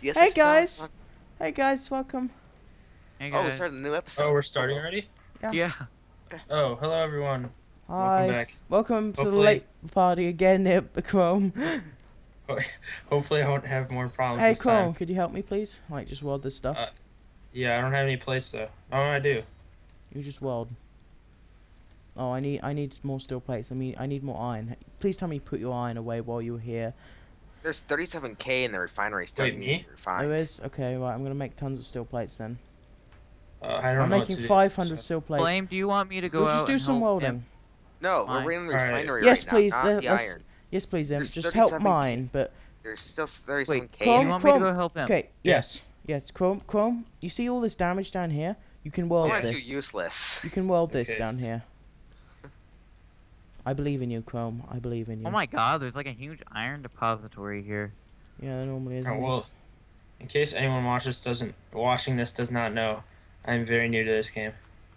Yes, Hey, it's still- guys. Hey guys, welcome. Hey Oh, we guys. started a new episode. Oh, we're starting already? Yeah. Yeah. Oh, hello everyone. Hi. Welcome back. Welcome to the late party again here at Chrome. Hopefully I won't have more problems hey this Chrome, time. could you help me please? Like just weld this stuff. Uh, Yeah, I don't have any place though. Oh, I do? you just weld. Oh, I need I need more steel plates. I mean I need more iron. Please tell me you put your iron away while you were here. There's 37k in the refinery still. Wait, me? need. There is? Okay, right, I'm gonna make tons of steel plates then. Uh, I don't I'm know making what to do, 500 so- steel plates. Flame, do you want me to go We'll out just do and some help welding. Imp? No, Fine. we're in the Alright. refinery Yes, right please, now, let- not the let's- iron. Yes, please, Em. There's Just help mine, but There's still Wait, 37k. do Chrome, you want me to go help him? okay. Yes. Yes, Chrome, Chrome. You see all this damage down here? You can I'm weld actually this. useless. You can weld this Okay. down here. I believe in you, Chrome. I believe in you. Oh my god, there's like a huge iron depository here. Yeah, there normally oh, is. Oh, in well. In case anyone watches doesn't watching this does not know, I'm very new to this game.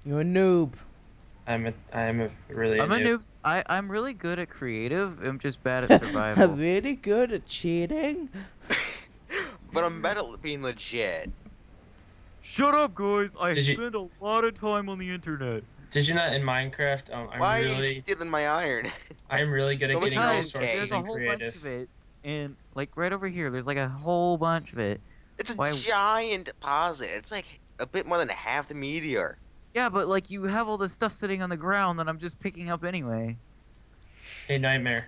You're a noob. I'm a I'm a really I'm a noob. noob. I, I'm really good at creative. I'm just bad at I'm survival. really good at cheating. but I'm better at being legit. Shut up, guys! I Did you- spend a lot of time on the internet. Did you not in Minecraft? Um, I'm Why are you really stealing my iron? I'm really good at How much getting time? Guys, resources there's a and whole bunch of it, and like right over here, there's like a whole bunch of it. It's a Why- giant deposit. It's like a bit more than half the meteor. Yeah, but like you have all this stuff sitting on the ground that I'm just picking up anyway. Hey Nightmare,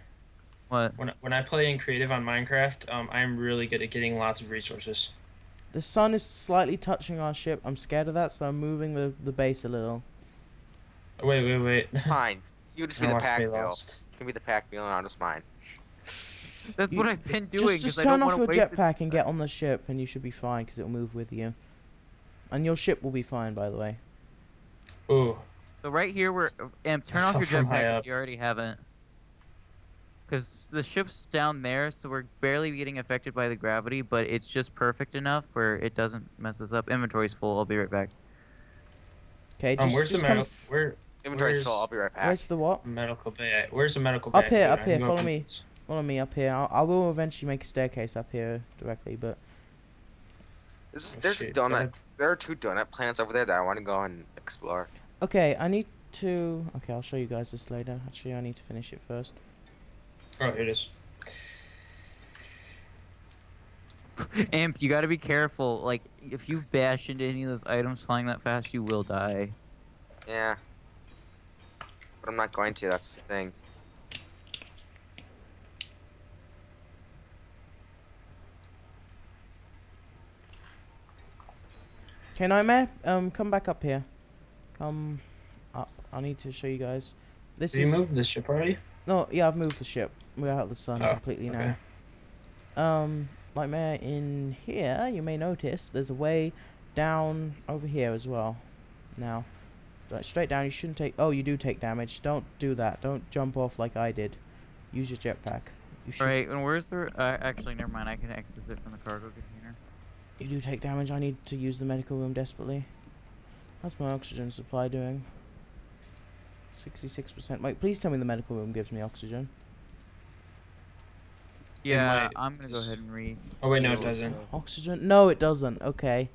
What? when when I play in creative on Minecraft, um, I'm really good at getting lots of resources. The sun is slightly touching our ship. I'm scared of that, so I'm moving the, the base a little. Wait, wait, wait. Fine. You just be the pack be mule. You can be the pack mule and I'll just mine. That's You- what I've been doing just just because I turn don't off want your to waste it. jetpack and get on the ship, and you should be fine, because it'll move with you. And your ship will be fine, by the way. Ooh, So right here, we're um, turn off your jetpack if you already haven't. Because the ship's down there, so we're barely getting affected by the gravity, but it's just perfect enough where it doesn't mess us up. Inventory's full. I'll be right back. Okay, um, just, where's the just come. medical? Where Inventory's Where's- full. I'll be right back. Where's the what? medical bay? Uh, where's the medical Up here, up here, follow me. Follow me up here. I'll, I will eventually make a staircase up here directly, but This is, Oh, there's shit, a go donut. ahead. There are two donut plants over there that I want to go and explore. okay. I need to. Okay, I'll show you guys this later. Actually, I need to finish it first. Oh, here it is. Imp, you gotta be careful. Like, if you bash into any of those items flying that fast, you will die. Yeah. But I'm not going to. That's the thing. Okay, Nightmare, um, come back up here. Come up. I need to show you guys. This Did you is move the ship already? no, yeah, I've moved the ship. We're out of the sun Oh, completely okay. now. Um, Nightmare, in here, you may notice there's a way down over here as well. Now, right, straight down. You shouldn't take. Oh, you do take damage. Don't do that. Don't jump off like I did. Use your jetpack. You should. Alright, and where's the. Uh, actually, never mind. I can access it from the cargo container. You do take damage. I need to use the medical room desperately. How's my oxygen supply doing? 66%. Wait, please tell me the medical room gives me oxygen. Yeah, might. I'm gonna go ahead and read. Oh wait, no, it doesn't. Oxygen? No, it doesn't. Okay.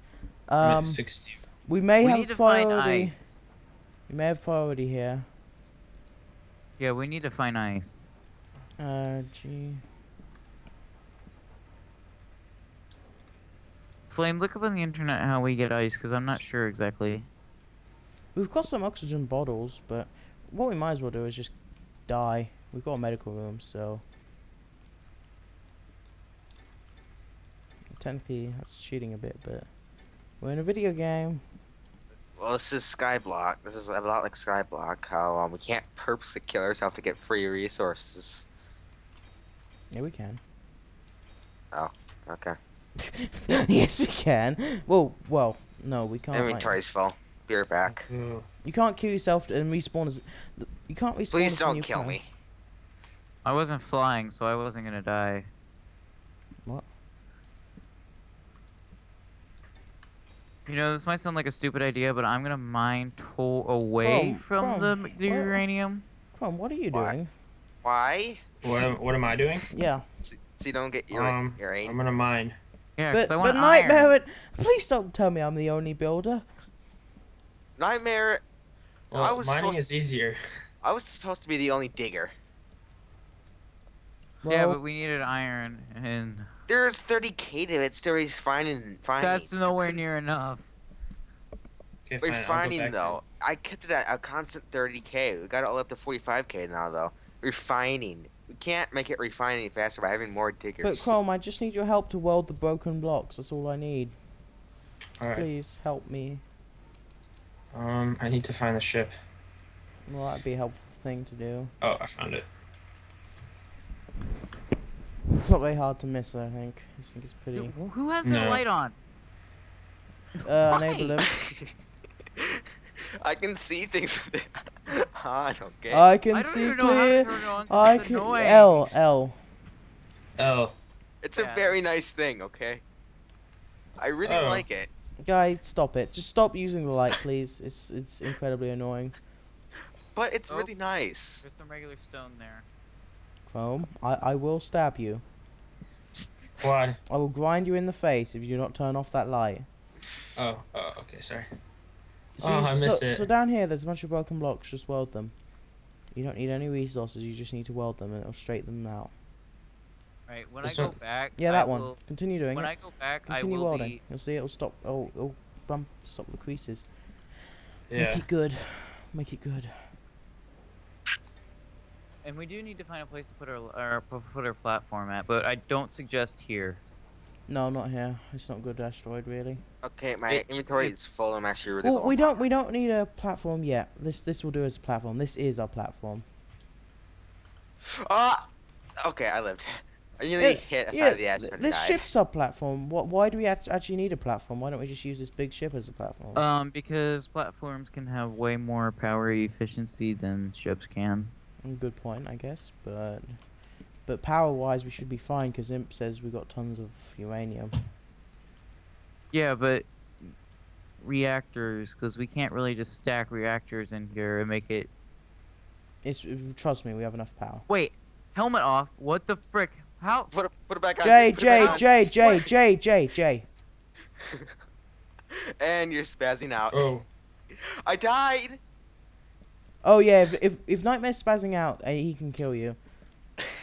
Um, 60. we may we have need to find ice. We may have priority here. Yeah, we need to find ice. Uh, G. Flame, look up on the internet how we get ice, because I'm not sure exactly. We've got some oxygen bottles, but what we might as well do is just die. We've got a medical room, so. Technically, that's cheating a bit, but we're in a video game. Well, this is Skyblock. This is a lot like Skyblock. How um, we can't purposely kill ourselves to get free resources. Yeah, we can. Oh, okay. yes, we can. Well, well, no, we can't. like- Inventory's full. Be right back. Ooh. you can't kill yourself and respawn as. You can't respawn. Please as a don't kill player. me. I wasn't flying, so I wasn't gonna die. What? You know, this might sound like a stupid idea, but I'm gonna mine to away Chrome, from Chrome, the, the where- uranium. Come on, what are you Why? doing? Why? What am, what am I doing? Yeah. So, so you don't get your Um, your I'm gonna mine. Yeah, 'cause But I but want Nightmare, iron. it- please don't tell me I'm the only builder. Nightmare. Well, I was mining supposed- is easier. I was supposed to be the only digger. yeah, but we needed iron, and There's 30k to it. Still refining. Finding. that's nowhere near enough. Okay, fine. I'll go Refining back though, I kept it at a constant 30k. We got it all up to 45k now though. Refining. We can't make it refine any faster by having more diggers. but Chrome, I just need your help to weld the broken blocks. That's all I need. All right. Please help me. Um, I need to find the ship. Well, that'd be a helpful thing to do. Oh, I found it. It's not very hard to miss, I think. I think it's pretty. Who- Who has their No. light on? Uh, Why? enable him. I can see things with it on, okay? I can I don't see even know how clear. to turn it I can. annoying. L L. Oh, it's a very nice thing, okay? I really Oh. like it. Guys, stop it. Just stop using the light, please. It's it's incredibly annoying. But it's Oh. really nice. There's some regular stone there. Chrome, I I will stab you. Why? I will grind you in the face if you do not turn off that light. Oh, oh, okay, sorry. So, Oh, you- I so, missed it. so down here, there's a bunch of broken blocks. Just weld them. You don't need any resources. You just need to weld them, and it'll straighten them out. Right. When This I go one- back. Yeah, I that one. will- Continue doing When it. When I go back, Continue I will welding. be. You'll see it'll stop. Oh, it'll bump, stop the creases. Yeah. Make it good. Make it good. And we do need to find a place to put our, our put our platform at, but I don't suggest here. No, not here. It's not a good asteroid, really. Okay, my It's- inventory it's- is full. I'm actually really Well, we don't power. we don't need a platform yet. This this will do as a platform. This is our platform. Ah! Okay, I lived. I nearly Yeah, hit a side of the th- asteroid this died. ship's our platform. What? Why do we actually need a platform? Why don't we just use this big ship as a platform? Um, because platforms can have way more power efficiency than ships can. Good point, I guess. But but power wise, we should be fine because Imp says we got tons of uranium. Yeah, but reactors, because we can't really just stack reactors in here and make it. It's trust me, we have enough power. Wait, helmet off. What the frick? How? Put it, put it back on. J put it J back on. J J J J J. And you're spazzing out. Oh, I died! Oh yeah, if if, if Nightmare's spazzing out, uh, he can kill you.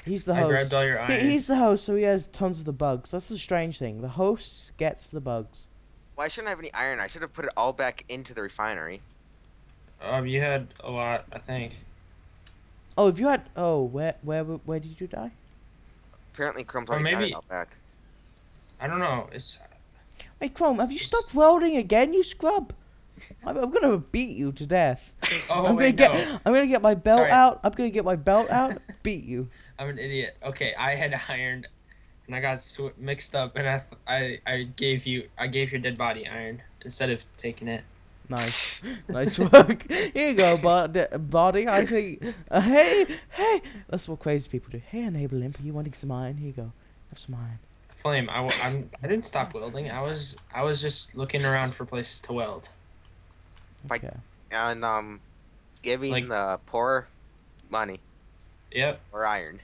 He's the host. I host. grabbed all your He- iron. he's the host, so he has tons of the bugs. That's the strange thing. The host gets the bugs. Well, I shouldn't have any iron. I should have put it all back into the refinery. Um, you had a lot, I think. Oh, if you had oh where where where did you die? Apparently, Chrome's Or already got maybe- it all back. I don't know. It's Hey Chrome, have you stopped welding again, you scrub? I'm, I'm gonna beat you to death. oh I'm gonna wait, get no. I'm gonna get my belt Sorry. out. I'm gonna get my belt out. beat you. I'm an idiot. Okay, I had iron, and I got sw- mixed up, and I, th- I I gave you I gave your dead body iron instead of taking it. Nice, nice work. Here you go, bod- body. I think. Uh, hey, hey. That's what crazy people do. Hey, Unableimp. Are you wanting some iron? Here you go. Have some iron. Flame. I, w- I'm, I didn't stop welding. I was I was just looking around for places to weld. Like- Okay. And, um, giving Like- the poor money Yep. or iron.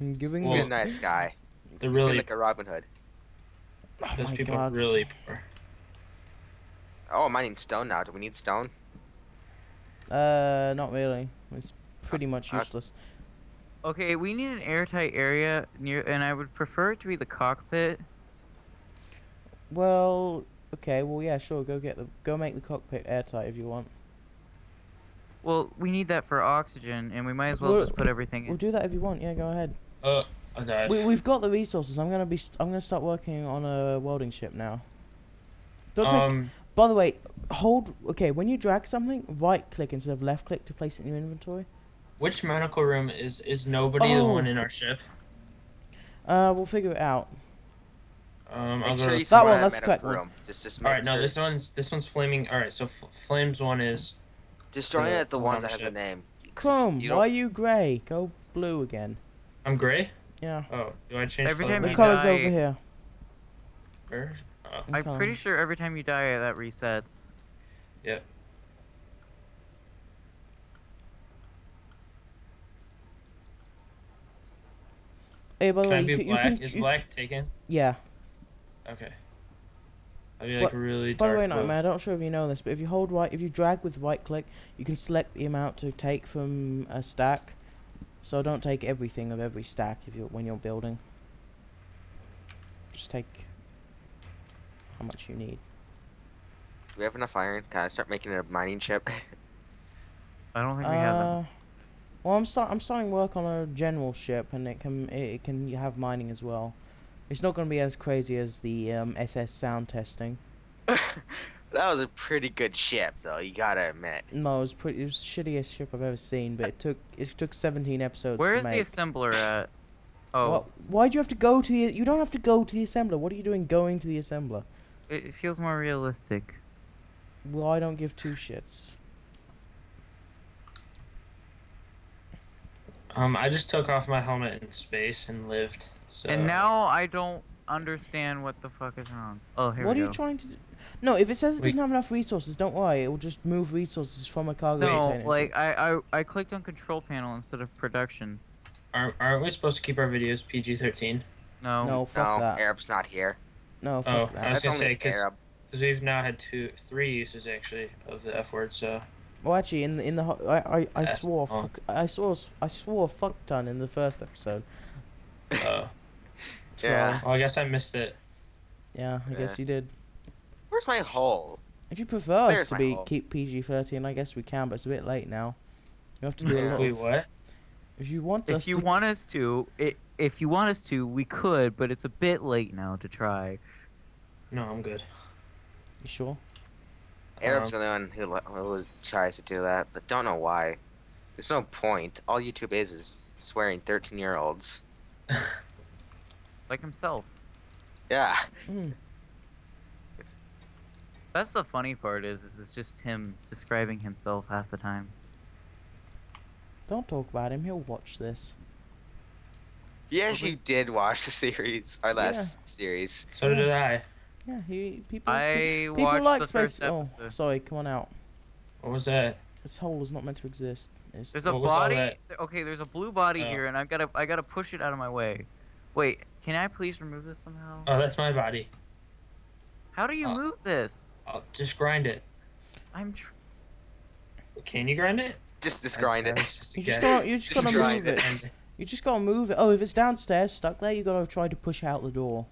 I'm giving He's Well, been a nice guy. They're He's really like a Robin Hood. Oh those my people god. are really poor. Oh, I'm mining stone now. Do we need stone? Uh, not really. It's pretty much Uh, useless. Okay, we need an airtight area near, and I would prefer it to be the cockpit. Well, okay. Well, yeah, sure. Go get the go make the cockpit airtight if you want. Well, we need that for oxygen, and we might as well Well- just put everything in. We'll do that if you want. Yeah, go ahead. Uh, I died. We we've got the resources. I'm gonna be st- I'm gonna start working on a welding ship now. Don't take um, By the way, hold. Okay, when you drag something, right click instead of left click to place it in your inventory. which medical room is is nobody the Oh. one in our ship? Uh, we'll figure it out. Um, Make I'll sure go. you That one, out that's the medical correct room. Just, just all make right, no, sure. this one's this one's flaming. All right, so F- flames one is Destroying the it, the one one that has a name. name. 'Cause Chrome, why are you grey? Go blue again. I'm gray. Yeah, Oh, do I change Every color? time the color's die- over here. Where? Oh, I'm I'm pretty sure every time you die, that resets. yep. Hey, by the Can I way, be you, can- you black? can. Is you- black taken? Yeah. Okay. That'd be like But- really By the way, blue. Nightmare, I don't sure if you know this, but if you hold right, if you drag with right click, you can select the amount to take from a stack. So don't take everything of every stack if you when you're building. Just take how much you need. Do we have enough iron? Can I start making a mining ship? I don't think we have them. Uh, well, I'm start I'm starting work on a general ship, and it can it, it can have mining as well. It's not going to be as crazy as the um, SS sound testing. that was a pretty good ship, though. You gotta admit. No, it was pretty. It was the shittiest ship I've ever seen, but it took it took 17 episodes. Where to is the assembler at? Oh, What? Why do you have to go to the? You don't have to go to the assembler. What are you doing going to the assembler? it, it feels more realistic. Well, I don't give two shits. Um, I just took off my helmet in space and lived. So. And now I don't understand what the fuck is wrong. Oh, here what are you trying to do? No, if it says it doesn't have enough resources, don't worry. It will just move resources from a cargo no, container. like I, I I clicked on control panel instead of production. Aren't, aren't we supposed to keep our videos PG-13? No. no, fuck no, that. Arab's not here. No, fuck Oh, that. I was That's gonna say Arab. Because we've now had two, three uses actually of the F word. So Well, actually, in the in the I I, I That's swore wrong. fuck, I saw I swore a fuck ton in the first episode. uh, So, Yeah. well, I guess I missed it. yeah, I guess Yeah. you did. Where's my hole? If you prefer us to be hole. keep PG-13, I guess we can, but it's a bit late now. You have to do a lot. Wait, what? If you want us If you to want us to, it, if you want us to, we could, but it's a bit late now to try. No, I'm good. You sure? Arab's Um, the one who, le- who tries to do that, but don't know why. There's no point. All YouTube is is swearing 13 year olds. Like himself. Yeah. Mm. That's the funny part is, is it's just him describing himself half the time. Don't talk about him. He'll watch this. He actually did watch the series, our last Yeah. series. So did I. Yeah, he people. I people watched like the space. first oh, sorry. Come on out. What was that? This hole is not meant to exist. It's, There's a What was all body. Okay, there's a blue body Oh. here, and I've gotta, I gotta push it out of my way. Wait, can I please remove this somehow? Oh, that's my body. How do you uh, move this? I'll just grind it. I'm. Tr- Can you grind it? Just, just grind I- it. just you just guess. gotta, you just Just gotta grind move it. And- You just gotta move it. Oh, if it's downstairs stuck there, you gotta try to push out the door.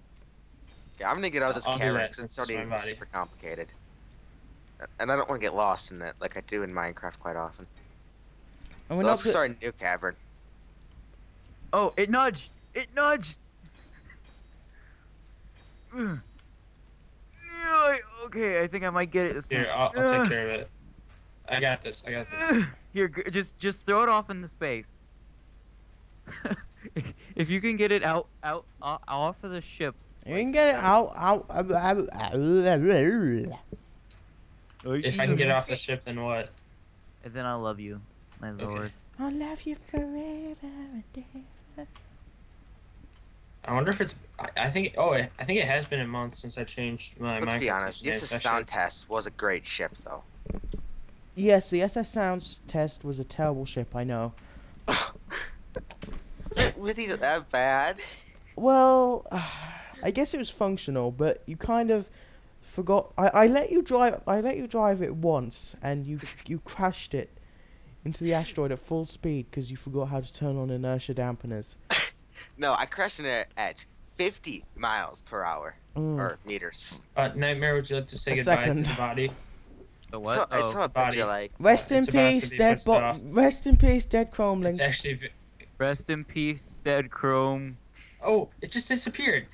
Yeah, I'm gonna get out of this I'll do cavern that because it's since it's already super complicated. And I don't want to get lost in it like I do in Minecraft quite often. And so let's start a new cavern. oh, it nudged. It nudged. Okay, I think I might get it this time. Here, I'll, I'll take care of it. I got this. I got this. Here, just just throw it off in the space. if you can get it out out off of the ship. You can get it out, out. out, out, out. If I can get it off the ship, then what? And then I'll love you, my Okay. lord. I'll love you forever. and ever. I wonder if it's. I, I think. Oh, I I think it has been a month since I changed my. Let's be honest. username. Yes, It's the actually- sound test was a great ship, though. Yes, the SS Sounds test was a terrible ship. I know. Is it really that bad? Well, I guess it was functional, but you kind of forgot. I, I let you drive. I let you drive it once, and you you crashed it into the asteroid at full speed because you forgot how to turn on inertia dampeners. No, I crashed in it at 50 miles per hour Mm. or meters. Uh, Nightmare, would you like to say A goodbye to the body? The So, what? I oh, saw a body. picture like Rest in it's about to peace, dead bo- off. Rest in peace, dead Chrome It's actually. v- rest in peace, dead Chrome. Oh, it just disappeared.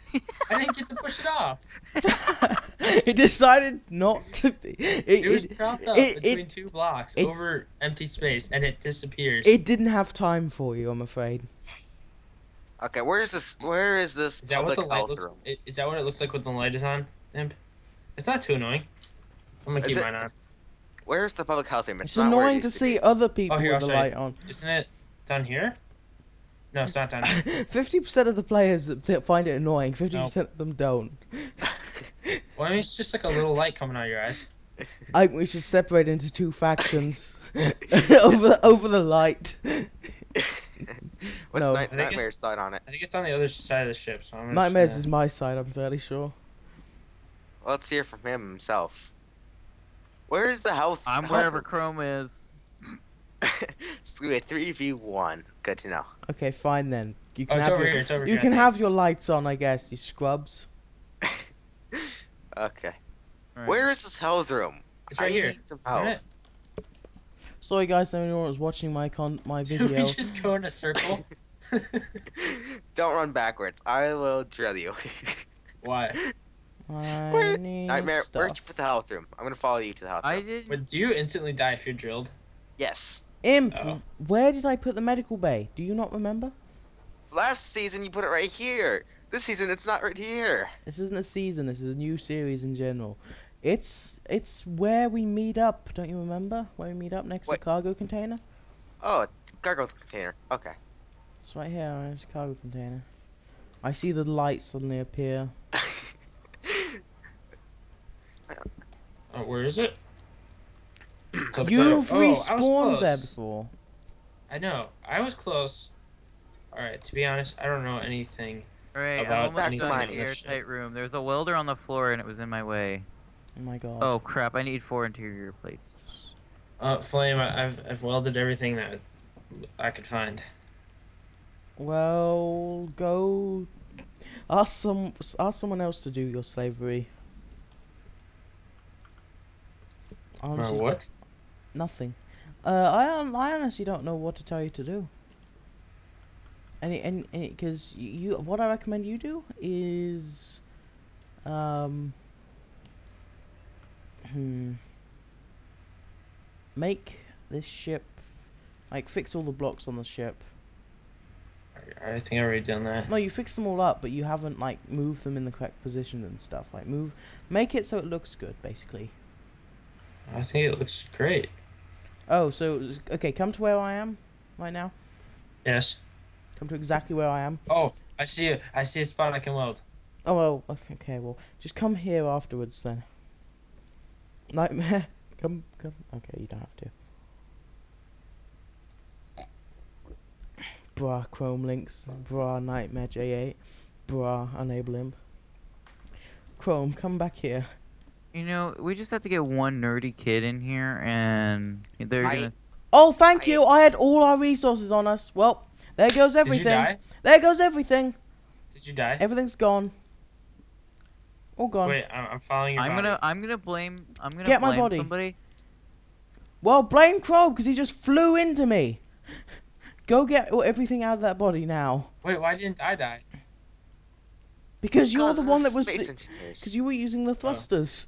I didn't get to push it off. it decided not to. It, It was it, propped up it- between two blocks it- over empty space, and it disappears. it didn't have time for you, I'm afraid. Okay, where is this? Where is this is that what the light looks? room? Is that what it looks like when the light is on? Imp. It's not too annoying. I'm gonna Is keep it- mine on. Where's the public health room? It's, not where it annoying to see be. other people oh, here, with the I'll show you. light on. Isn't it down here? No, it's not down. Fifty percent of the players that that find it annoying. Fifty percent of them don't. Well, I mean, it's just like a little light coming out of your eyes. I think we should separate into two factions over over the light. What's No. Night- I think it's- Nightmare's side on it? I think it's on the other side of the ship. So I'm Nightmares is my side. I'm fairly sure. Let's hear from him himself. Where is the health? I'm health wherever room? Chrome is. it's gonna be a three v one. Good to know. Okay, fine then. You Oh, can it's have over your, here. It's over you here. Can have your lights on, I guess. You scrubs. Okay. Alright. Where is this health room? It's right I here. Need some Isn't health. it? Sorry guys, anyone was watching my con my Did video. we just go in a circle? Don't run backwards. I will drill you. Why? I Where- need Nightmare, where'd you put the health room? I'm gonna follow you to the health I room. did. Would do you instantly die if you're drilled? Yes. Imp, Oh. where did I put the medical bay? Do you not remember? Last season you put it right here. This season it's not right here. This isn't a season. This is a new series in general. It's it's where we meet up. Don't you remember where we meet up next to What? the cargo container? Oh, cargo container. Okay. It's right here. It's a cargo container. I see the light suddenly appear. Oh, where is it? It's You've. Oh, respawned there before. I know. I was close. Alright, to be honest, I don't know anything. Alright, about I'm almost anything done in in the this ship. airtight room. There's a welder on the floor and it was in my way. Oh my god. Oh crap! I need four interior plates. Uh, Flame, I, I've, I've welded everything that I could find. Well, go ask some ask someone else to do your slavery. Or Honestly, what? Nothing. Uh, I I honestly don't know what to tell you to do. Any any because you, what I recommend you do is um hmm make this ship like fix all the blocks on the ship. I, I think I already done that. No, you fixed them all up, but you haven't like moved them in the correct position and stuff. Like move, make it so it looks good, basically. I think it looks great. Oh, so okay, come to where I am right now. Yes. Come to exactly where I am. Oh, I see a, I see a spot I can weld. Oh well, okay, okay, well, just come here afterwards then. Nightmare, come, come. Okay, you don't have to. Bra Chrome Lynx. bra Nightmare J8. bra Unableimp. Chrome, come back here. You know, we just have to get one nerdy kid in here, and they're I- gonna. Oh, thank I- you. I had all our resources on us. Well, there goes Did you everything. die? There goes everything. Did you die? Everything's gone. All gone. Wait, I'm, I'm following your I'm body. gonna. I'm gonna blame. I'm gonna Get my blame body. somebody. Well, blame Crow because he just flew into me. Go get everything out of that body now. Wait, why didn't I die? Because you're the one that was. is space engineers. Because you were using the oh. thrusters.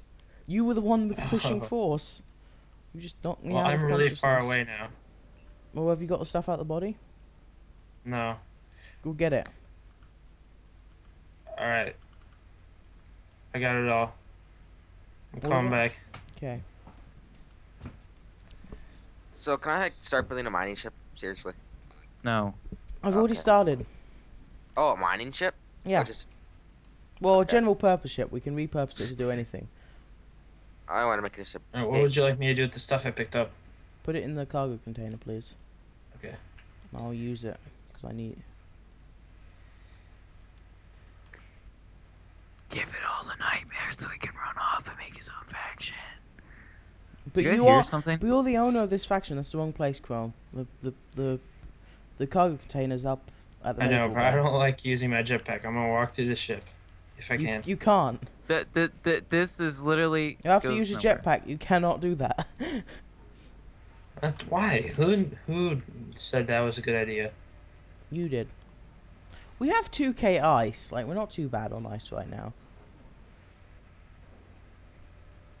You were the one with the pushing force. You just knocked me Well, out of I'm really far away now. Well, have you got the stuff out of the body? No. Go get it. Alright. I got it all. I'm What coming about- back. Okay. So can I like, start building a mining ship? Seriously? No. I've already started. Oh, a mining ship? Yeah. Just Well, Okay. general purpose ship. We can repurpose it to do anything. I want to make this a Alright, what would you like me to do with the stuff I picked up? Put it in the cargo container, please. Okay. I'll use it because I need. Give it all the nightmares so he can run off and make his own faction. But you, you are, something? But you're the owner of this faction. That's the wrong place, Chrome. The the the, the cargo container's up at the I know, medical but I don't like using my jetpack. I'm gonna walk through the ship. If I You, can. you can't. That that that this is literally. You have to use your nowhere. jetpack. You cannot do that. Uh, Why? Who who said that was a good idea? you did. We have 2k ice. Like we're not too bad on ice right now.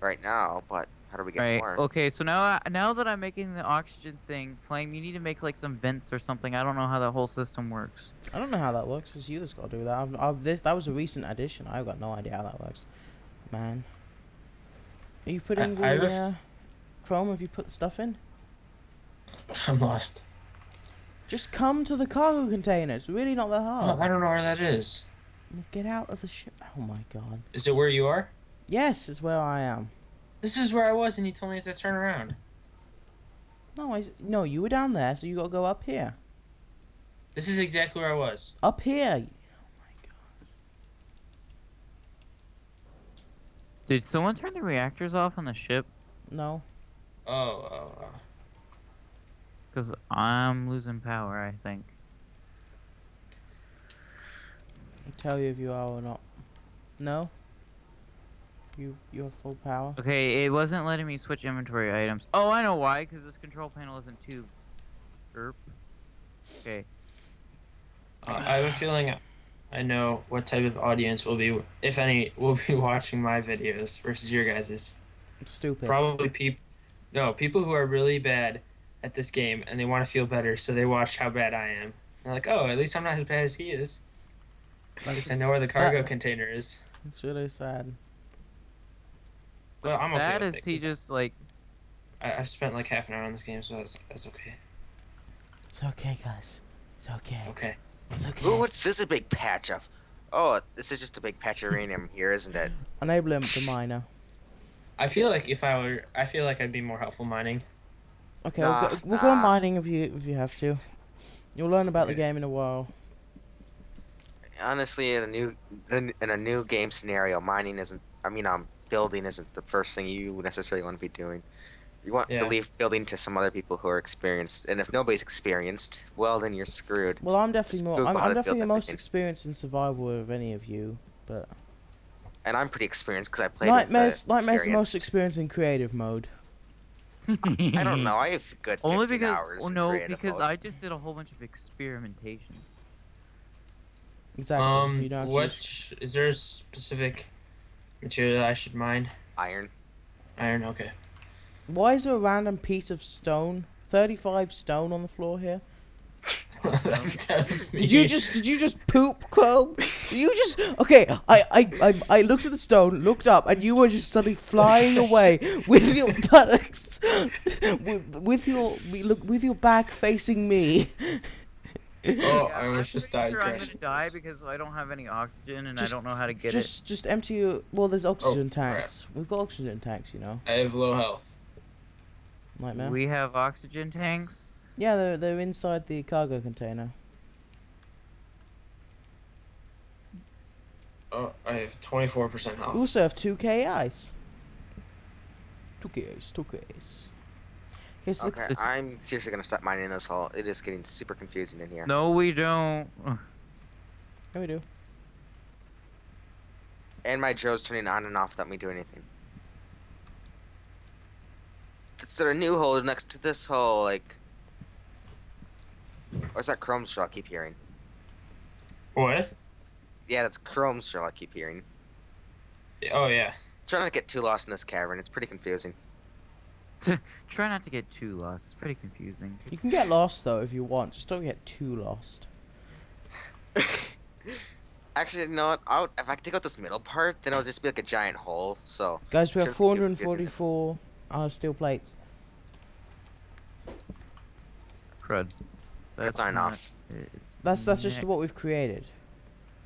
right now, but how do we get Right. more? Okay. So now, I- now that I'm making the oxygen thing, flame, you need to make like some vents or something. I don't know how that whole system works. I don't know how that works. It's you that's got to do that. I've, I've, this that was a recent addition. I've got no idea how that works. Man. Are you putting the I have a f- uh, Chrome? Have you put stuff in? I'm lost. Just come to the cargo container. It's really not that Oh, hard. I don't know where that is. Get out of the ship. Oh my god. Is it where you are? Yes, it's where I am. This is where I was, and you told me to turn around. No, I, no, you were down there, so you got to go up here. This is exactly where I was. Up here. Oh my gosh. Did someone turn the reactors off on the ship? No. Oh, oh, oh. Because I'm losing power, I think. I'll tell you if you are or not. No. You you have full power. Okay, it wasn't letting me switch inventory items. Oh, I know why. Because this control panel isn't too. Erp. Okay. Uh, I have a feeling I know what type of audience will be, if any, will be watching my videos versus your guys's. Stupid. Probably people, no, people who are really bad at this game and they want to feel better, so they watch how bad I am. They're like, oh, at least I'm not as bad as he is. At least I know where the cargo container is. It's really sad. Well, I'm okay sad with is it, he 'cause just like. I, I've spent like half an hour on this game, so that's that's okay. It's okay, guys. It's okay. It's okay. It's okay. Ooh, what's this a big patch of? Oh, this is just a big patch of uranium here, isn't it? Enable him to miner. I feel like if I were, I feel like I'd be more helpful mining. Okay, Nah, we'll, go, we'll go mining if you if you have to. You'll learn about the game in a while. Honestly, in a new in in a new game scenario, mining isn't. I mean, um, building isn't the first thing you necessarily want to be doing. You want Yeah. to leave building to some other people who are experienced, and if nobody's experienced, well, then you're screwed. Well, I'm definitely Just more. I'm, I'm definitely the most everything. experienced in survival of any of you. But And I'm pretty experienced because I played. with Nightmare's the Nightmare's the most experienced. experienced in creative mode. I don't know. I have a good 15 Only because. hours. In no, because mode. I just did a whole bunch of experimentations. Exactly. Um, you don't what use- is there a specific material I should mine? iron. Iron. Okay. Why is there a random piece of stone? Thirty-five stone on the floor here. Did you just did you just poop, Chrome? Did you just okay? I, I I I looked at the stone, looked up, and you were just suddenly flying away with your buttocks, with, with your look with your back facing me. Oh, Yeah, I I'm just dying. sure I'm gonna die because I don't have any oxygen and Just- I don't know how to get just just empty your well. There's oh, oxygen Oh, crap. tanks. We've got oxygen tanks, you know. I have low health. Nightmare. We have oxygen tanks. Yeah, they're they're inside the cargo container. Oh, I have 24% We health. also have 2k ice. 2k ice, 2k ice. Okay, Okay, It's- I'm seriously gonna stop mining this hole. It is getting super confusing in here. No, we don't. the, here we do. And my Joe's turning on and off without me doing anything. Is there a new hole next to this hole? Like, or is that Chrome straw? I keep hearing. What? Yeah, that's Chrome straw. I keep hearing. Oh yeah. Try not to get too lost in this cavern. It's pretty confusing. Try not to get too lost. It's pretty confusing. You can get lost though if you want. Just don't get too lost. Actually, no. know what? I'll, if I take out this middle part, then it'll just be like a giant hole. So Guys, we have Shouldn't be too confusing. 444 uh, steel plates. Crud. that's not not- enough. It's That's that's just what we've created.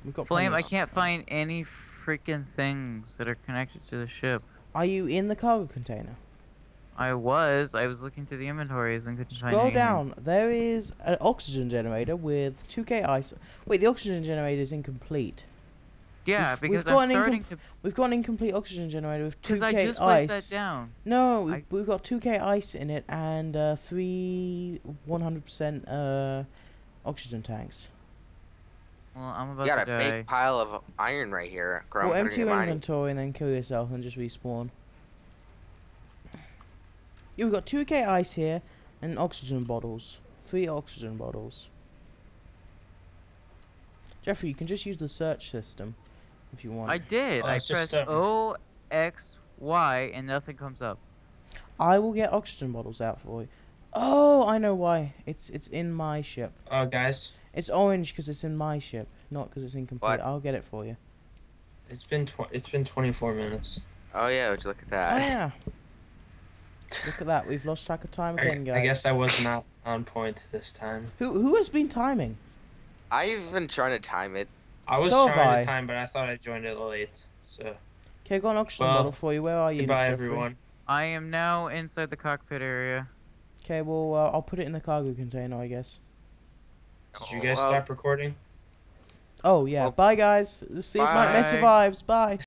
We've got Flame, I can't find any freaking things that are connected to the ship. Are you in the cargo container? I was. I was looking through the inventories and couldn't find Scroll anything. down. There is an oxygen generator with 2k ice. Wait, the oxygen generator is incomplete. Yeah, We've- we've because got I'm an starting to. We've got an incomplete oxygen generator with 2k Because I just ice. placed that down. No, we've, I- we've got 2k ice in it and uh, three 100% uh, oxygen tanks. Well, I'm about You about got a die. big pile of iron right here. Chrome. Well, empty your inventory and then kill yourself and just respawn. Yeah, we've got 2k ice here and oxygen bottles. Three oxygen bottles. Jeffrey, you can just use the search system if you want. I did. Oh, I pressed O, X, Y, and nothing comes up. I will get oxygen bottles out for you. Oh, I know why. It's it's in my ship. Uh, guys, It's orange because it's in my ship, not because it's incomplete. What? I'll get it for you. it's been tw- it's been 24 minutes. Oh yeah, would you look at that? Oh that? yeah. Look at that. We've lost track of time I, again, guys. I guess I was not on point this time. Who who has been timing? I've been trying to time it. I was So have trying I. to time, but I thought I joined it late. So Okay, got an oxygen Well, bottle for you. Where are you? goodbye, everyone. I am now inside the cockpit area. Okay, well uh, I'll put it in the cargo container, I guess. Did you guys Well, stop recording? Oh yeah. Well, Bye guys. See if Nightmare bye. survives. Bye.